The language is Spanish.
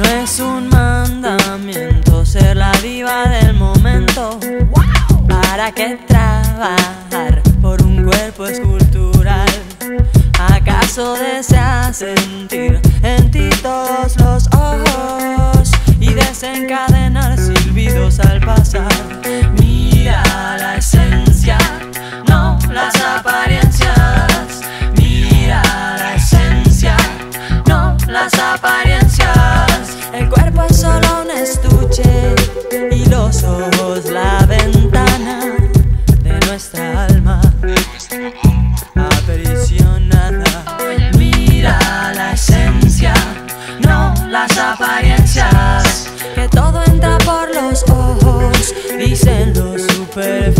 No es un mandamiento ser la diva del momento. ¿Para qué trabajar por un cuerpo escultural? ¿Acaso deseas sentir en ti todos los ojos y desencadenar silbidos al pasar? los ojos la ventana de nuestra alma aprisionada. Mira la esencia, no las apariencias, que todo entra por los ojos, dicen los superficiales.